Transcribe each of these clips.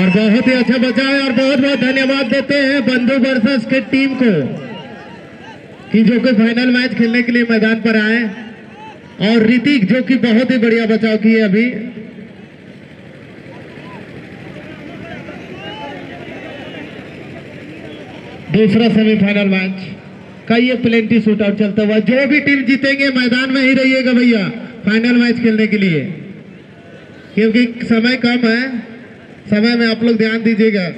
और बहुत ही अच्छा बचाव है और बहुत बहुत धन्यवाद देते हैं बंधु वर्सेस के टीम को कि जो कि फाइनल मैच खेलने के लिए मैदान पर आए और ऋतिक, जो कि बहुत ही बढ़िया बचाव किए अभी। दूसरा सेमीफाइनल मैच। का ये प्लेंटी शूट आउट चलता हुआ, जो भी टीम जीतेंगे, मैदान में ही रहिएगा भैया फाइनल मैच खेलने के लिए। क्योंकि समय कम है। समय में आप लोग ध्यान दीजिएगा।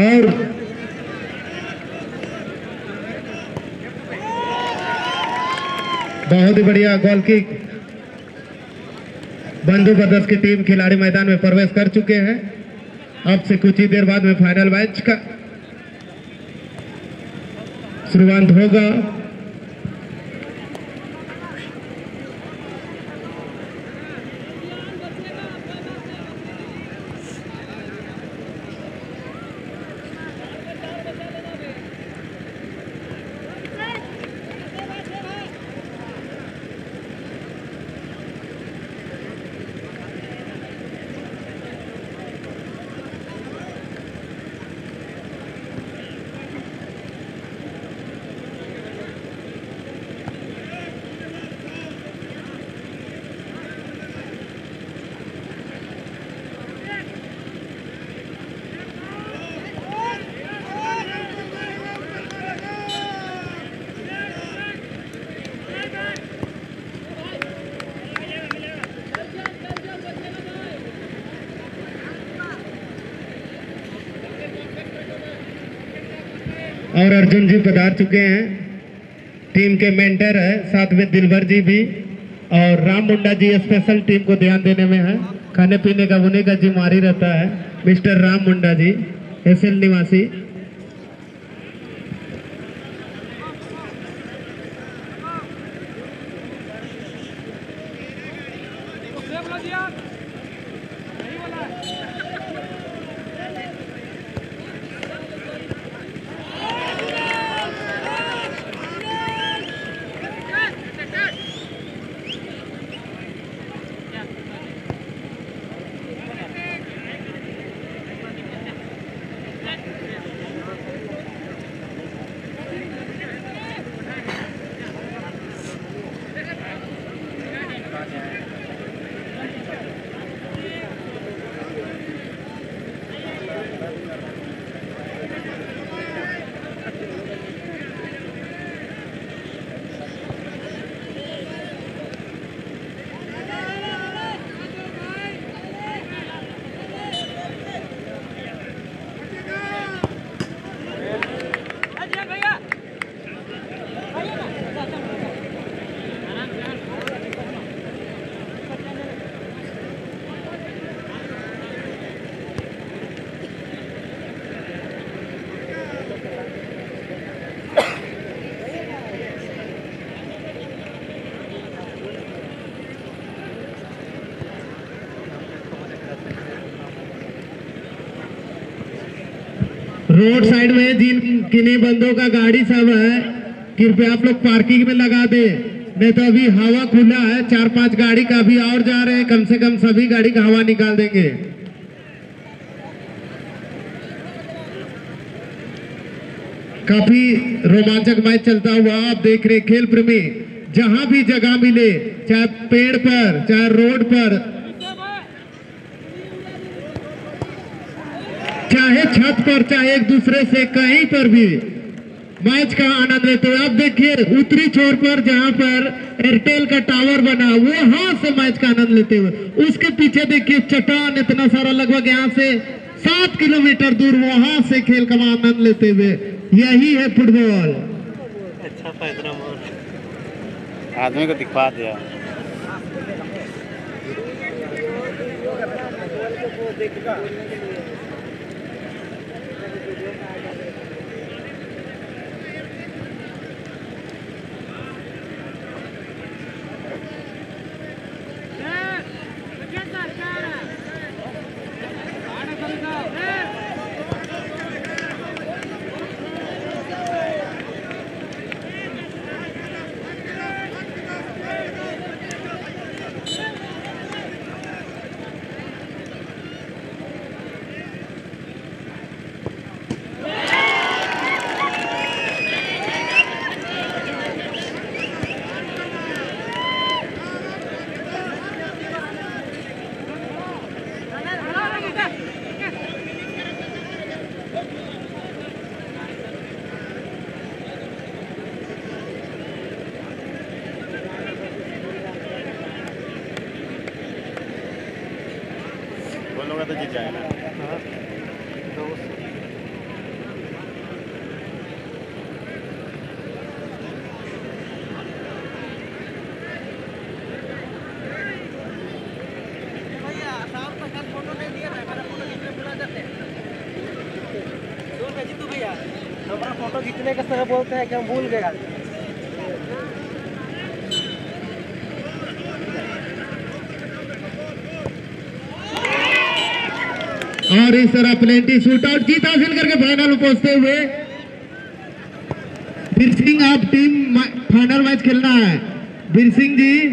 और बहुत ही बढ़िया गोल किक बंधु ब्रदर्स की टीम खिलाड़ी मैदान में प्रवेश कर चुके हैं। अब से कुछ ही देर बाद में फाइनल मैच का शुरुआत होगा। और अर्जुन जी पधार चुके हैं। टीम के मेंटर है, साथ में दिलबर जी भी। और राम मुंडा जी स्पेशल टीम को ध्यान देने में है। खाने पीने का उन्हीं का जिम्मेवारी रहता है, मिस्टर राम मुंडा जी, एस निवासी। रोड साइड में जिन किन्हीं बंदों का गाड़ी सब है, कृपया आप लोग पार्किंग में लगा दे। नहीं तो अभी हवा खुला है चार पाँच गाड़ी का अभी और जा रहे हैं, कम से कम सभी गाड़ी का हवा निकाल देंगे। काफ़ी रोमांचक मैच चलता हुआ आप देख रहे खेल प्रेमी, जहाँ भी जगह मिले, चाहे पेड़ पर, चाहे रोड पर छत पर चाहे एक दूसरे से कहीं पर भी। मैच का आनंद लेते हुए आप देखिए उत्तरी छोर पर जहाँ पर एयरटेल का टावर बना वो हाथ से मैच का आनंद लेते हुए। उसके पीछे देखिए चट्टान इतना सारा लगभग यहाँ से सात किलोमीटर दूर वहाँ से खेल का आनंद लेते हुए। यही है फुटबॉल। अच्छा आदमी को दिखा दिया। Yeah. होगा तो जीत जाएगा। फ़ोटो खींचने का समय बोलते हैं कि हम भूल गए। और इस तरह प्लेटी शूट आउट जीत हासिल करके फाइनल में पहुँचते हुए बीर सिंह, आप टीम फाइनल मैच खेलना है। बीर सिंह जी